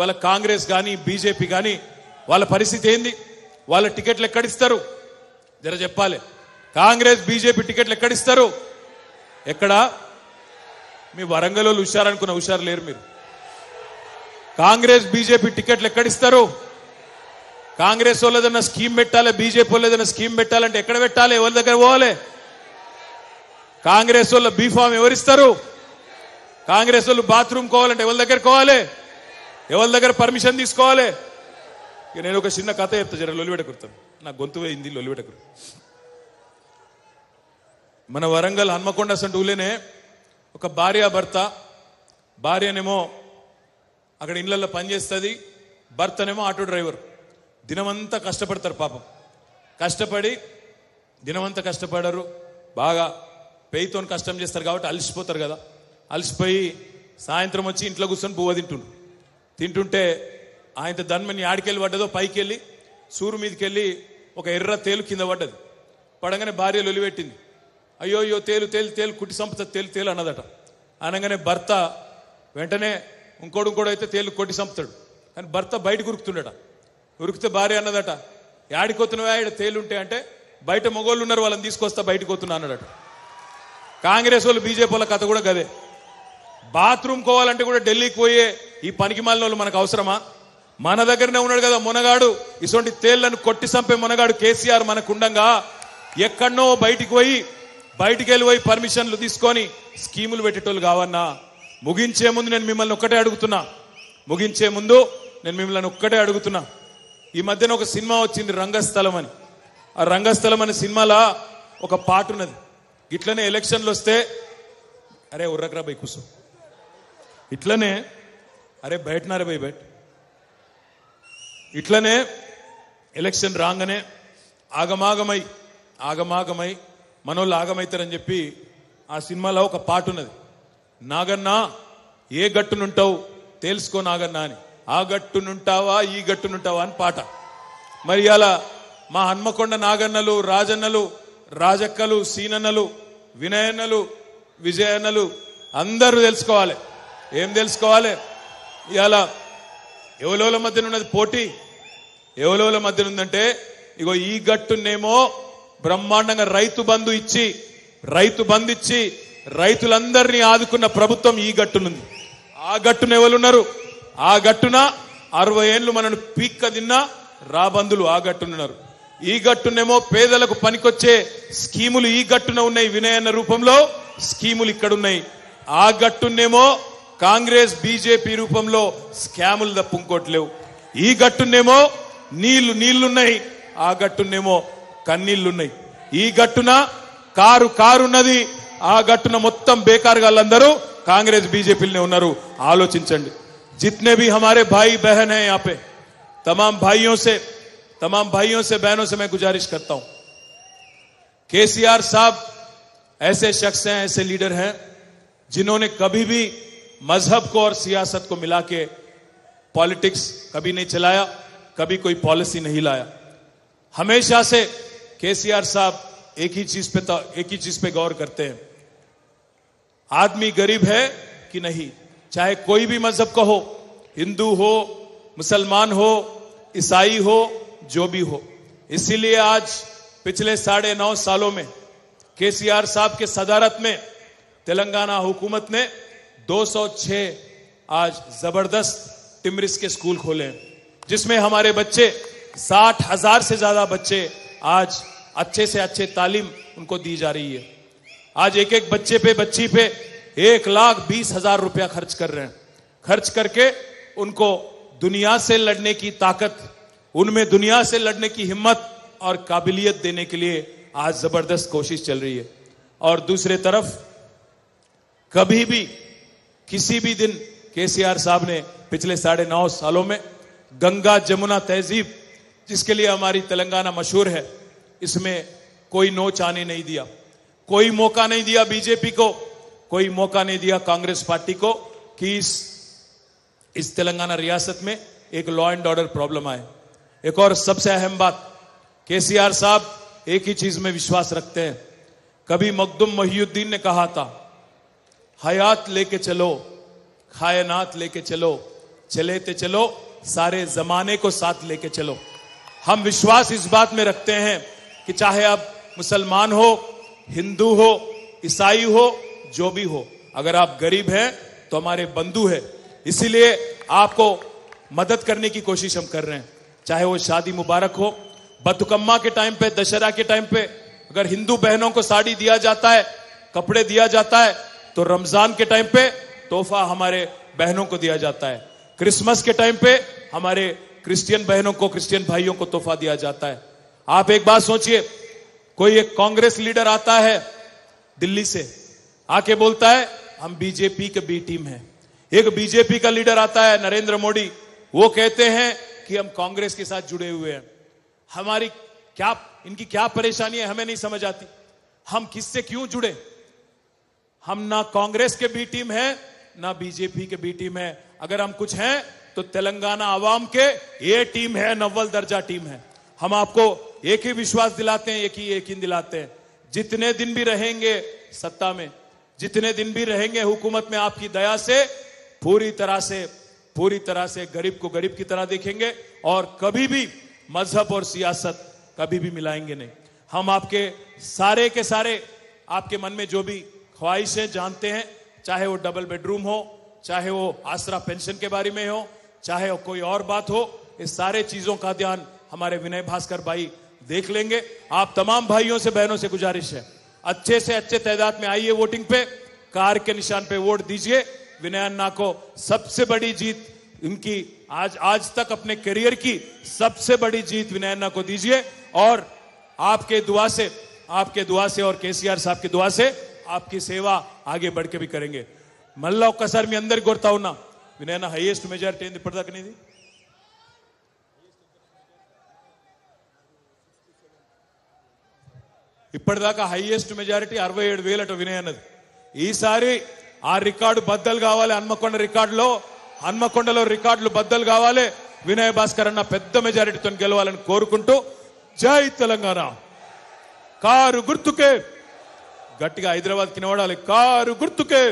ఇవాళ కాంగ్రెస్ కానీ బీజేపీ కానీ వాళ్ళ పరిస్థితి ఏంది? వాళ్ళ టికెట్లు ఎక్కడిస్తారు? జర చెప్పాలి. కాంగ్రెస్ బీజేపీ టికెట్లు ఎక్కడిస్తారు? ఎక్కడ? మీ వరంగల్లో హుషారనుకున్న హుషారు లేరు మీరు. కాంగ్రెస్ బీజేపీ టికెట్లు ఎక్కడిస్తారు? కాంగ్రెస్ వాళ్ళు ఏదైనా స్కీమ్ పెట్టాలి? బీజేపీ వాళ్ళు ఏదైనా స్కీమ్ పెట్టాలంటే ఎక్కడ పెట్టాలి? ఎవరి దగ్గర పోవాలి? కాంగ్రెస్ వాళ్ళ బీఫామ్ ఎవరిస్తారు? కాంగ్రెస్ వాళ్ళు బాత్రూమ్ కోవాలంటే ఎవరి దగ్గర కోవాలి? ఎవరి దగ్గర పర్మిషన్ తీసుకోవాలి? ఇక నేను ఒక చిన్న కథ చెప్తా జర లొలివెట కుర్తాను నా గొంతు పోయింది లొలివెట కుర్తా మన వరంగల్ హన్మకొండ సంటూలేనే ఒక భార్య భర్త భార్యనేమో అక్కడ ఇళ్ళల్లో పనిచేస్తుంది భర్తనేమో ఆటో డ్రైవర్. దినమంతా కష్టపడతారు పాపం. కష్టపడి దినమంతా కష్టపడరు బాగా పేయితో కష్టం చేస్తారు కాబట్టి అలసిపోతారు కదా. అలసిపోయి సాయంత్రం వచ్చి ఇంట్లో కూర్చొని బువ్వ తింటుండ్రు. తింటుంటే ఆయన ధన్మని ఆడికెళ్ళి పడ్డదో పైకి వెళ్ళి సూరు మీదకి వెళ్ళి ఒక ఎర్ర తేలు కింద పడ్డది. పడగానే భార్య లొలిపెట్టింది అయ్యో అయ్యో తేలు తేలు తేలు కుట్టి సంపద తేలు తేలు అన్నదట. అనగానే భర్త వెంటనే ఇంకోడు ఇంకోడు అయితే తేలు కొట్టి చంపుతాడు కానీ భర్త బయట ఉరుకుతుండట. ఉరికితే భార్య అన్నదట యాడికొత్తున్నావా ఆడ తేలుంటే అంటే బయట మొగోళ్ళు ఉన్నారు వాళ్ళని తీసుకొస్తా బయటకు వస్తున్నా అన్నాడట కాంగ్రెస్ వాళ్ళు బీజేపీ వాళ్ళ కథ కూడా గదే. బాత్రూమ్ కోవాలంటే కూడా ఢిల్లీకి పోయే ఈ పనికి మాలిన మనకు అవసరమా? మన దగ్గరనే ఉన్నాడు కదా మునగాడు. ఇటువంటి తేళ్ళను కొట్టి చంపే మునగాడు కేసీఆర్ మనకుండంగా. ఎక్కడనో బయటికి పోయి బయటికి వెళ్ళిపోయి పర్మిషన్లు తీసుకొని స్కీములు పెట్టేటోళ్ళు కావన్నా. ముగించే ముందు నేను మిమ్మల్ని ఒక్కటే అడుగుతున్నా. ముగించే ముందు నేను మిమ్మల్ని ఒక్కటే అడుగుతున్నా. ఈ మధ్యన ఒక సినిమా వచ్చింది రంగస్థలం అని. ఆ రంగస్థలం అనే సినిమాలో ఒక పాట ఉన్నది. ఇట్లనే ఎలక్షన్లు వస్తే అరే ఉర్రకరా బై కూర్చో. ఇట్లనే అరే బయటనారే బై బయట. ఇట్లనే ఎలక్షన్ రాగానే ఆగమాగమై ఆగమాగమై మనోళ్ళు ఆగమైతారని చెప్పి ఆ సినిమాలో ఒక పాట ఉన్నది. నాగన్నా ఏ గట్టునుంటావు? తెలుసుకో నాగన్నా అని. ఆ గట్టునుంటావా ఈ గట్టునుంటావా అని పాట. మరి అలా మా హన్మకొండ నాగన్నలు రాజన్నలు రాజక్కలు సీనన్నలు వినయన్నలు విజయన్నలు అందరూ తెలుసుకోవాలి. ఏం తెలుసుకోవాలి? ఇవాళ ఎవలోల మధ్యన ఉన్నది పోటీ? ఎవలోల మధ్యన ఉందంటే ఇగో ఈ గట్టునేమో బ్రహ్మాండంగా రైతు బంధు ఇచ్చి రైతు బంధు ఇచ్చి రైతులందరినీ ఆదుకున్న ప్రభుత్వం ఈ గట్టునుంది. ఆ గట్టున ఎవరున్నారు? ఆ గట్టున అరవై ఏళ్ళు మనను పీక్క తిన్నా రాబందులు ఆ గట్టునున్నారు. ఈ గట్టునేమో పేదలకు పనికొచ్చే స్కీములు ఈ గట్టున ఉన్నాయి వినయన్న రూపంలో స్కీములు ఇక్కడున్నాయి. ఆ గట్టునేమో కాంగ్రెస్ బీజేపీ రూపంలో స్కాములు తప్ప ఇంకోటి లేవు ఈ గట్టునేమో నీళ్లు నీళ్లున్నాయి ఆ గట్టునేమో కన్నీళ్లున్నాయి ఈ గట్టున కారు కారున్నది ఆ గట్టున మొత్తం బేకారు వాళ్ళందరూ కాంగ్రెస్ బీజేపీలోనే ఉన్నారు ఆలోచించండి जितने भी हमारे भाई बहन हैं यहाँ पे तमाम भाइयों से तमाम भाइयों से बहनों से मैं गुजारिश करता हूं केसीआर साहब ऐसे शख्स हैं ऐसे लीडर हैं जिन्होंने कभी भी मज़हब को और सियासत को मिला के पॉलिटिक्स कभी नहीं चलाया, कभी कोई पॉलिसी नहीं लाया। हमेशा से केसीआर साहब एक ही चीज़ पे तो- एक ही चीज़ पे गौर करते हैं। आदमी गरीब है कि नहीं? चाहे कोई भी मज़हब का हो, हिंदू हो, मुसलमान हो, ईसाई हो, जो भी हो। इसीलिए आज पिछले साढ़े नौ सालों में केसीआर साहब के सदारत में तेलंगाना हुकूमत ने 206 आज ज़बरदस्त टिमरिस के स्कूल खोले हैं, जिसमें हमारे बच्चे साठ हज़ार से ज़्यादा बच्चे आज अच्छे से अच्छे तालीम उनको दी जा रही है। आज एक एक बच्चे पे, बच्ची पे एक लाख बीस हज़ार रुपया खर्च कर रहे हैं। खर्च करके उनको दुनिया से लड़ने की ताकत, उनमें दुनिया से लड़ने की हिम्मत और काबिलियत देने के लिए आज ज़बरदस्त कोशिश चल रही है। और दूसरे तरफ़, कभी भी किसी भी दिन केसीआर साहब ने पिछले साढ़े नौ सालों में गंगा जमुना तहजीब, जिसके लिए हमारी तेलंगाना मशहूर है, इसमें कोई नोच आने नहीं दिया। कोई मौका नहीं दिया बीजेपी को, कोई मौका नहीं दिया कांग्रेस पार्टी को कि इस इस तेलंगाना रियासत में एक लॉ एंड ऑर्डर प्रॉब्लम आए। एक और सबसे अहम बात, केसीआर साहब एक ही चीज़ में विश्वास रखते हैं। कभी मखदुम मोहिउद्दीन ने कहा था हयात लेके चलो, खायनात लेके चलो चले ते चलो, सारे जमाने को साथ लेके चलो। हम विश्वास इस बात में रखते हैं कि चाहे आप मुसलमान हो, हिंदू हो, ईसाई हो, जो भी हो, अगर आप गरीब हैं तो हमारे बंधु है। इसीलिए आपको मदद करने की कोशिश हम कर रहे हैं। चाहे वो शादी मुबारक हो बतुकम्मा के टाइम पे, दशहरा के टाइम पे, अगर हिंदू बहनों को साड़ी दिया जाता है, कपड़े दिया जाता है तो रमज़ान के टाइम पे तोहफा हमारे बहनों को दिया जाता है। क्रिसमस के टाइम पे हमारे क्रिश्चियन बहनों को, क्रिश्चियन भाइयों को तोहफा दिया जाता है। आप एक बात सोचिए, कोई एक कांग्रेस लीडर आता है दिल्ली से, आके बोलता है, हम बीजेपी के बी टीम है। एक बीजेपी का लीडर आता है, नरेंद्र मोदी, वो कहते हैं कि हम कांग्रेस के साथ जुड़े हुए हैं। हमारी क्या, इनकी क्या परेशानी है, हमें नहीं समझ आती। हम किससे क्यों जुड़े? हम ना कांग्रेस के बी टीम है, ना बीजेपी के बी टीम है। अगर हम कुछ हैं तो तेलंगाना आवाम के ये टीम है, नव्वल दर्जा टीम है। हम आपको एक ही विश्वास दिलाते हैं, एक ही एक ही दिलाते हैं। जितने दिन भी रहेंगे सत्ता में, जितने दिन भी रहेंगे हुकूमत में आपकी दया से, पूरी तरह से, पूरी तरह से गरीब को गरीब की तरह देखेंगे और कभी भी मज़हब और सियासत कभी भी मिलाएँगे नहीं। हम आपके सारे के सारे, आपके मन में जो भी ख्वाहिशें जानते हैं, चाहे वो डबल बेडरूम हो, चाहे वो आसरा पेंशन के बारे में हो, चाहे वो कोई और बात हो इस सारे चीज़ों का ध्यान हमारे विनय भास्कर भाई देख लेंगे। आप तमाम भाइयों से, बहनों से गुजारिश है। अच्छे से अच्छे तादाद में आइए वोटिंग पे, कार के निशान पे वोट दीजिए। विनय अन्ना को सबसे बड़ी जीत, इनकी आज आज तक अपने करियर की सबसे बड़ी जीत विनय अन्ना को दीजिए। और आपके दुआ से, आपके दुआ से और केसीआर साहब की दुआ से आपकी सेवा आगे बढ़ के भी करेंगे మళ్ళా ఒక్కసారి మీ అందరికి కొడతా ఉన్నా వినయన హైయెస్ట్ మెజారిటీ ఏంది ఇప్పటిదాకా నీది ఇప్పటిదాకా హైయెస్ట్ మెజారిటీ అరవై ఏడు వేలట వినయ్ అన్నది ఈసారి ఆ రికార్డు బద్దలు కావాలి హన్మకొండ రికార్డులో హన్మకొండలో రికార్డులు బద్దలు కావాలి వినయ్ భాస్కర్ అన్న పెద్ద మెజారిటీతో గెలవాలని కోరుకుంటూ జై తెలంగాణ కారు గుర్తుకే గట్టిగా హైదరాబాద్ కినవాడాలి కారు గుర్తుకే.